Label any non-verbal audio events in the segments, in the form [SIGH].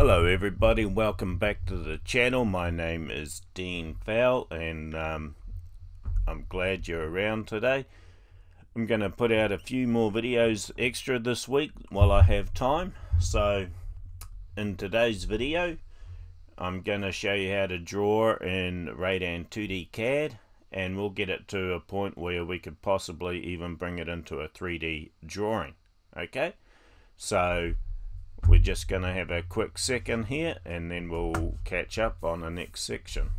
Hello everybody, welcome back to the channel. My name is Dean Fowell and um, I'm glad you're around today. I'm going to put out a few more videos extra this week while I have time. So in today's video I'm going to show you how to draw in Radan 2D CAD and we'll get it to a point where we could possibly even bring it into a 3D drawing. Okay, so we're just going to have a quick second here and then we'll catch up on the next section.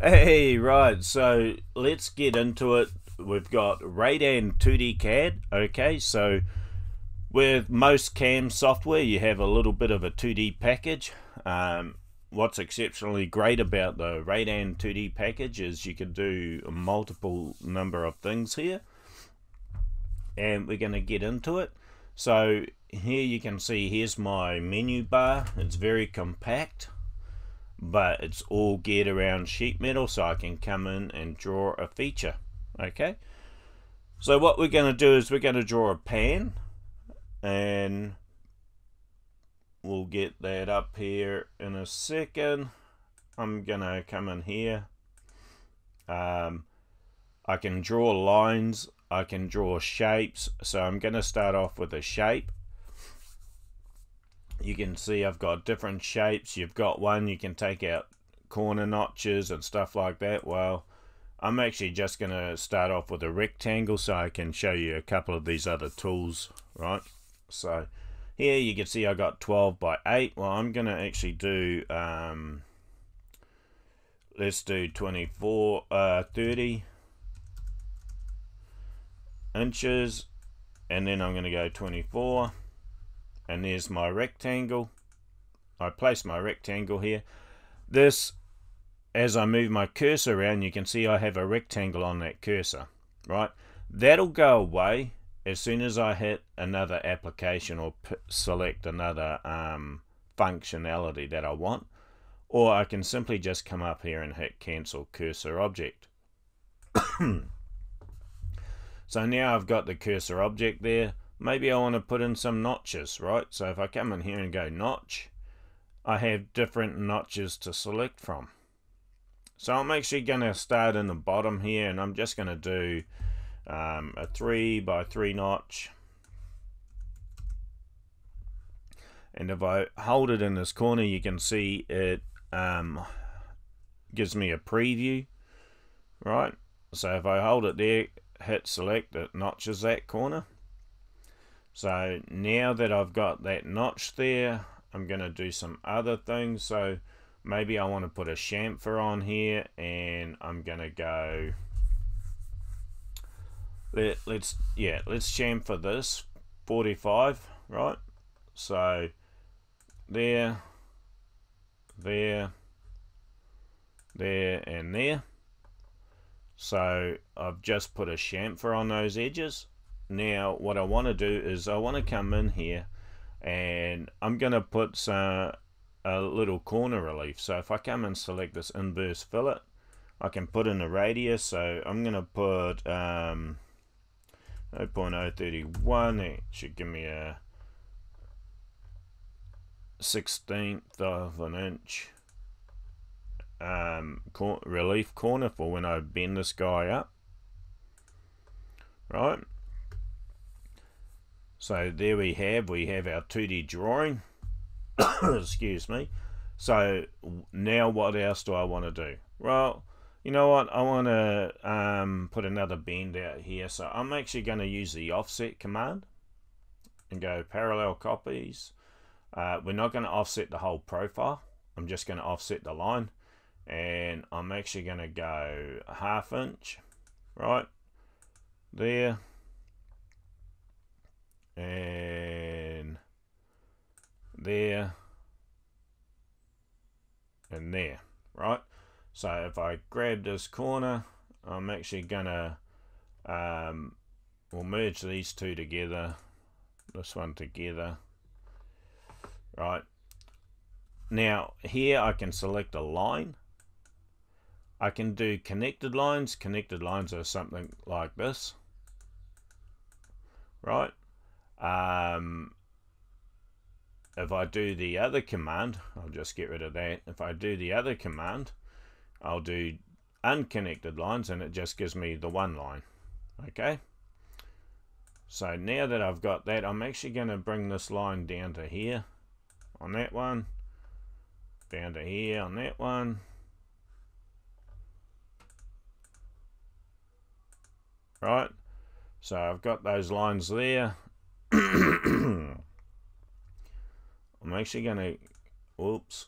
Hey, right, so let's get into it. We've got Radan 2D CAD, okay, so with most CAM software you have a little bit of a 2D package. Um, what's exceptionally great about the Radan 2D package is you can do a multiple number of things here and we're going to get into it. So here you can see here's my menu bar. It's very compact but it's all geared around sheet metal so I can come in and draw a feature okay? So what we're going to do is we're going to draw a pan and we'll get that up here in a second. I'm gonna come in here. Um, I can draw lines I can draw shapes. So I'm gonna start off with a shape. You can see I've got different shapes. You've got one you can take out corner notches and stuff like that. Well I'm actually just gonna start off with a rectangle so I can show you a couple of these other tools right? So here you can see I got 12 by 8. Well, I'm going to actually do, um, let's do 24, uh, 30 inches. And then I'm going to go 24. And there's my rectangle. I place my rectangle here. This, as I move my cursor around, you can see I have a rectangle on that cursor, right? That'll go away as soon as I hit another application or select another um, functionality that I want, or I can simply just come up here and hit cancel cursor object. [COUGHS] so now I've got the cursor object there. Maybe I want to put in some notches, right? So if I come in here and go notch, I have different notches to select from. So I'm actually going to start in the bottom here and I'm just going to do um, a 3 by 3 notch. And if I hold it in this corner you can see it um, gives me a preview right? So if I hold it there hit select it notches that corner. So now that I've got that notch there I'm going to do some other things. So maybe I want to put a chamfer on here and I'm going to go let, let's yeah let's chamfer this. 45 right? So there there there and there. So I've just put a chamfer on those edges. Now what I want to do is I want to come in here and I'm gonna put some a little corner relief. So if I come and select this inverse fillet I can put in a radius. So I'm gonna put um, 0.031 it should give me a 16th of an inch um, cor relief corner for when I bend this guy up. Right. So there we have we have our 2D drawing. [COUGHS] Excuse me. So now what else do I want to do? Well you know what? I want to um, put another bend out here. So I'm actually going to use the offset command and go parallel copies. Uh, we're not going to offset the whole profile. I'm just going to offset the line. And I'm actually going to go a half inch right there. And there. And there right so if I grab this corner, I'm actually gonna um, we'll merge these two together, this one together. Right. Now here I can select a line. I can do connected lines. Connected lines are something like this. Right? Um, if I do the other command, I'll just get rid of that. If I do the other command, I'll do unconnected lines and it just gives me the one line. Okay? So now that I've got that, I'm actually going to bring this line down to here on that one, down to here on that one. Right? So I've got those lines there. [COUGHS] I'm actually going to, oops.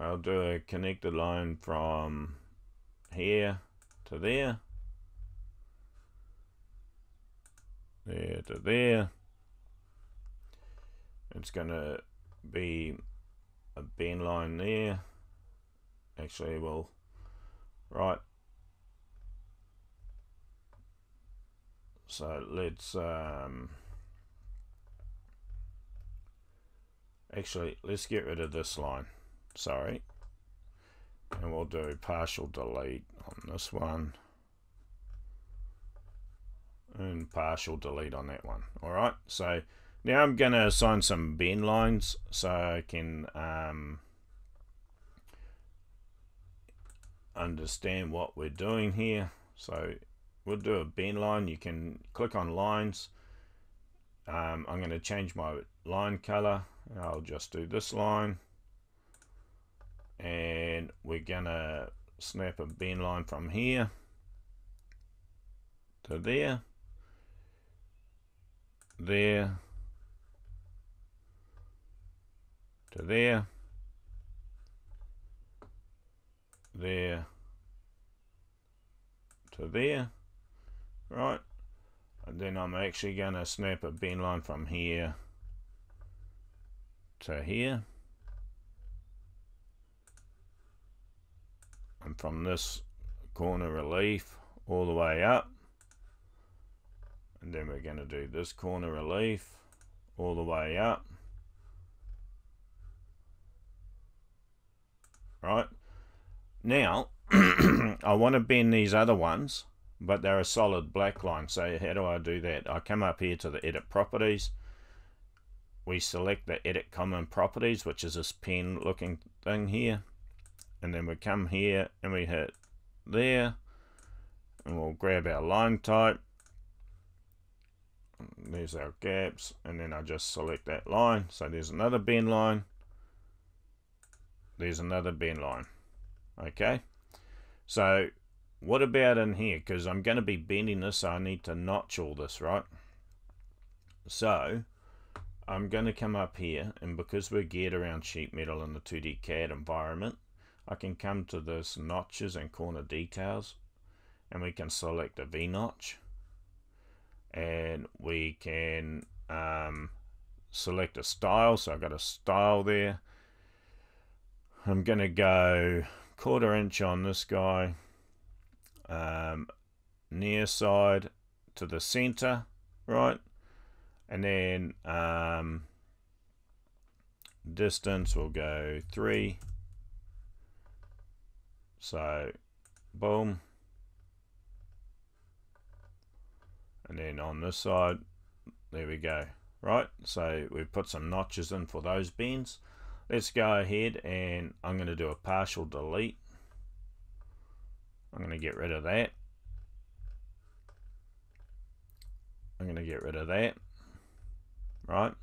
I'll do a connected line from here to there. There to there. It's going to be a bend line there. Actually, well, right. So let's um, actually let's get rid of this line sorry. And we'll do partial delete on this one. And partial delete on that one. Alright so now I'm gonna assign some bend lines so I can um, understand what we're doing here. So we'll do a bend line. You can click on lines. Um, I'm going to change my line color. I'll just do this line and we're gonna snap a bend line from here to there there to there there to there right? And then I'm actually going to snap a bend line from here to here and from this corner relief all the way up. And then we're going to do this corner relief all the way up. Right? Now [CLEARS THROAT] I want to bend these other ones but they're a solid black line. So how do I do that? I come up here to the edit properties. We select the edit common properties which is this pen looking thing here and then we come here and we hit there and we'll grab our line type. There's our gaps and then I just select that line. So there's another bend line. There's another bend line. Okay. So what about in here? Because I'm going to be bending this so I need to notch all this right? So I'm going to come up here and because we're geared around sheet metal in the 2D CAD environment I can come to this notches and corner details and we can select a V-notch and we can um, select a style. So I've got a style there. I'm gonna go quarter inch on this guy um, near side to the center right? And then um, distance will go three so, boom. And then on this side, there we go. Right, so we've put some notches in for those bends. Let's go ahead and I'm going to do a partial delete. I'm going to get rid of that. I'm going to get rid of that. Right.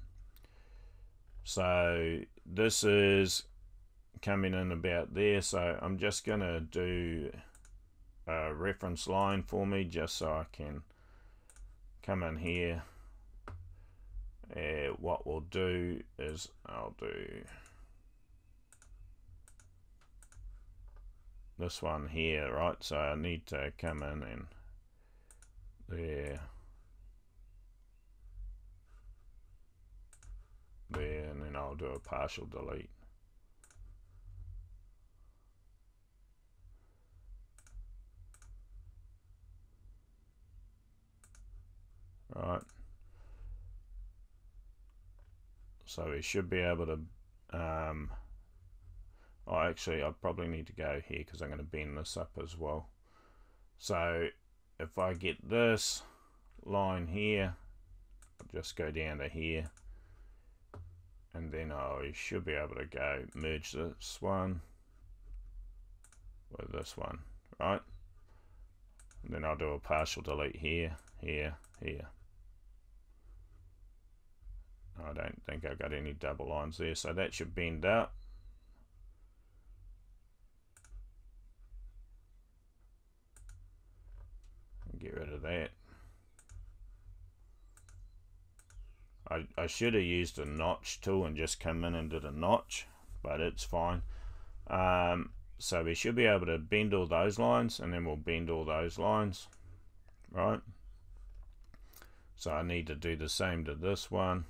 So this is coming in about there so I'm just gonna do a reference line for me just so I can come in here. What we'll do is I'll do this one here right? So I need to come in and there there and then I'll do a partial delete right. So we should be able to um, oh actually I probably need to go here because I'm going to bend this up as well. So if I get this line here just go down to here. And then I should be able to go merge this one with this one. Right. And then I'll do a partial delete here here here I don't think I've got any double lines there so that should bend out. get rid of that. I, I should have used a notch tool and just come in and did a notch but it's fine. Um, so we should be able to bend all those lines and then we'll bend all those lines right? So I need to do the same to this one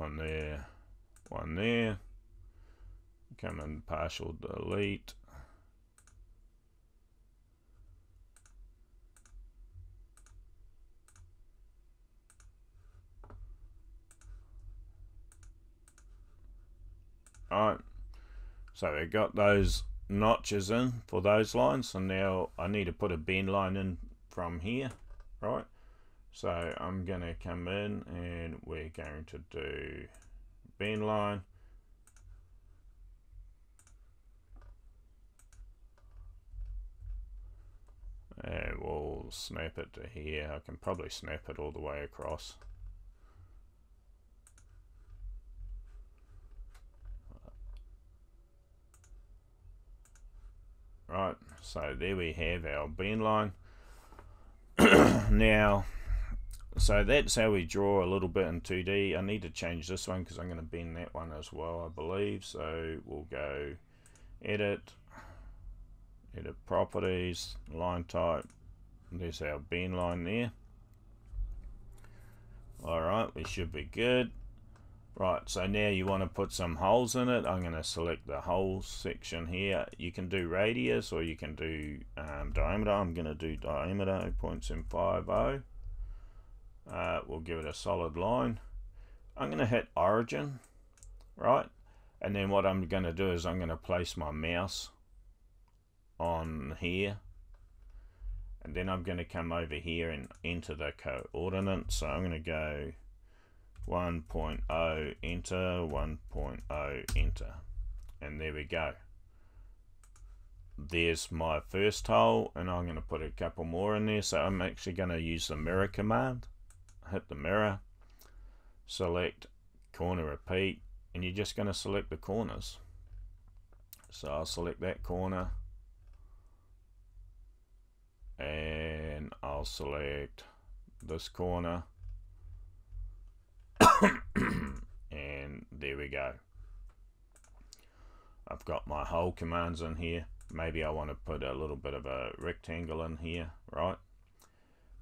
one there, one there. Come and partial delete. Alright, so we got those notches in for those lines, and now I need to put a bend line in from here, right? So I'm going to come in and we're going to do bend line. And we'll snap it to here. I can probably snap it all the way across. Right, so there we have our bend line. [CLEARS THROAT] now, so that's how we draw a little bit in 2D. I need to change this one because I'm going to bend that one as well, I believe. So we'll go edit, edit properties, line type. There's our bend line there. Alright, we should be good. Right, so now you want to put some holes in it. I'm going to select the holes section here. You can do radius or you can do um, diameter. I'm going to do diameter 0.750 uh, we'll give it a solid line. I'm going to hit origin right? And then what I'm going to do is I'm going to place my mouse on here. And then I'm going to come over here and enter the coordinates so I'm going to go 1.0 enter 1.0 enter. And there we go. There's my first hole and I'm going to put a couple more in there. So I'm actually going to use the mirror command hit the mirror, select corner repeat, and you're just going to select the corners. So I'll select that corner and I'll select this corner [COUGHS] and there we go. I've got my hole commands in here. Maybe I want to put a little bit of a rectangle in here, right?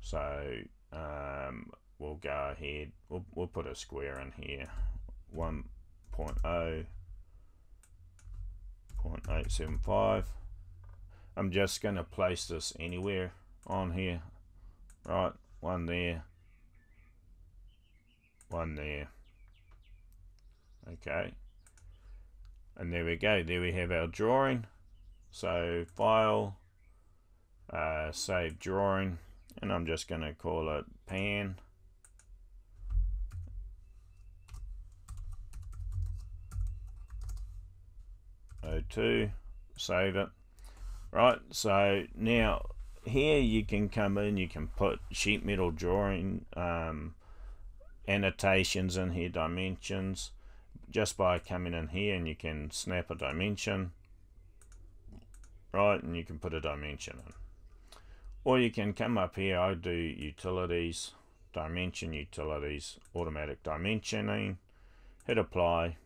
So um, we'll go ahead, we'll, we'll put a square in here, 1.0, 0.875. I'm just going to place this anywhere on here, right, one there, one there, okay, and there we go, there we have our drawing, so file, uh, save drawing, and I'm just going to call it pan 02 save it. Right so now here you can come in you can put sheet metal drawing um, annotations in here dimensions. Just by coming in here and you can snap a dimension. Right and you can put a dimension in. Or you can come up here I do utilities dimension utilities automatic dimensioning hit apply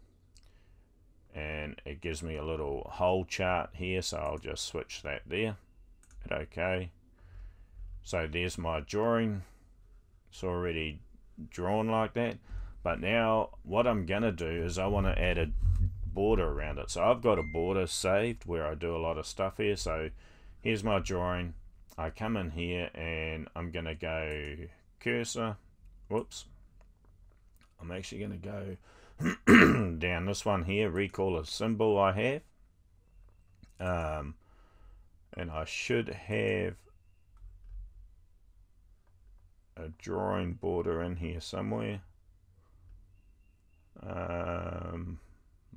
and it gives me a little hole chart here so I'll just switch that there. Hit OK. So there's my drawing. It's already drawn like that. But now what I'm gonna do is I want to add a border around it. So I've got a border saved where I do a lot of stuff here. So here's my drawing. I come in here and I'm going to go cursor. Whoops. I'm actually going to go [CLEARS THROAT] down this one here, recall a symbol I have. Um, and I should have a drawing border in here somewhere. Um,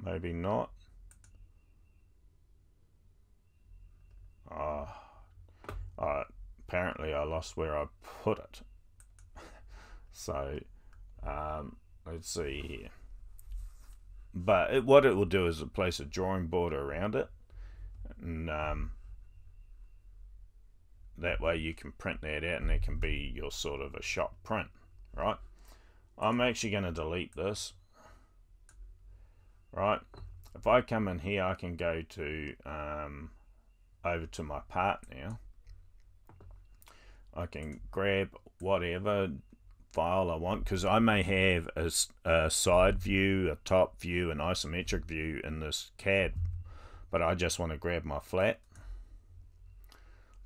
maybe not. Oh, uh, apparently I lost where I put it. [LAUGHS] so, um, let's see here. But it, what it will do is place a drawing board around it. And um, that way you can print that out and it can be your sort of a shop print, right? I'm actually going to delete this, right? If I come in here, I can go to um, over to my part now. I can grab whatever file I want because I may have a, a, side view, a top view, an isometric view in this CAD, but I just want to grab my flat,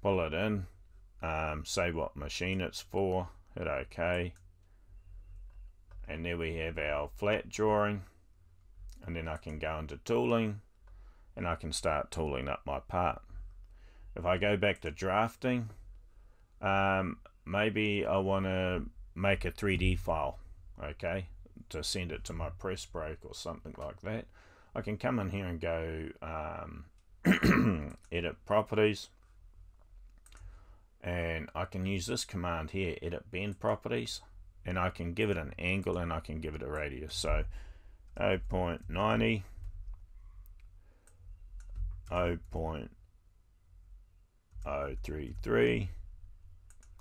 pull it in, um, say what machine it's for, hit OK, and there we have our flat drawing, and then I can go into tooling, and I can start tooling up my part. If I go back to drafting, um, maybe I want to make a 3D file, okay, to send it to my press brake or something like that. I can come in here and go um, [CLEARS THROAT] edit properties. And I can use this command here edit bend properties. And I can give it an angle and I can give it a radius. So 0.90 0.033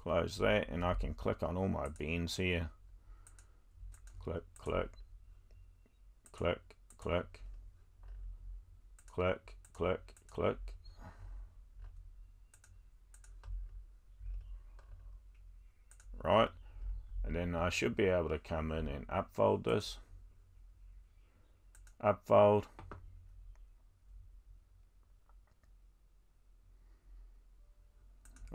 close that and I can click on all my bends here. Click click click click click click click. Right and then I should be able to come in and upfold this. Upfold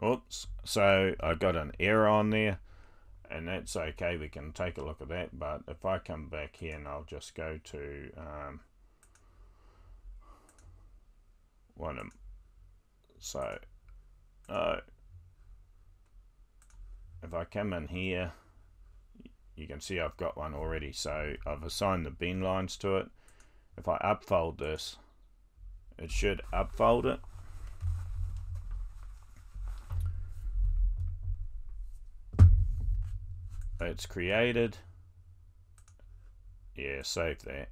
oops. So I've got an error on there and that's okay we can take a look at that but if I come back here and I'll just go to um, one of so oh if I come in here you can see I've got one already so I've assigned the bend lines to it. If I upfold this it should upfold it it's created. Yeah save that.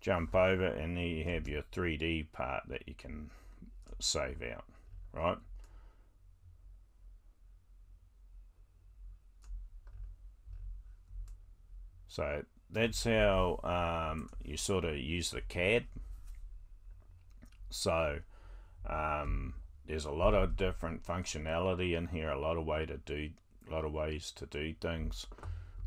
Jump over and there you have your 3D part that you can save out right? So that's how um, you sort of use the CAD. So um, there's a lot of different functionality in here, a lot of way to do, lot of ways to do things.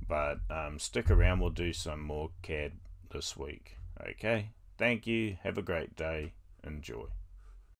But um, stick around, we'll do some more CAD this week. Okay, thank you. Have a great day. Enjoy.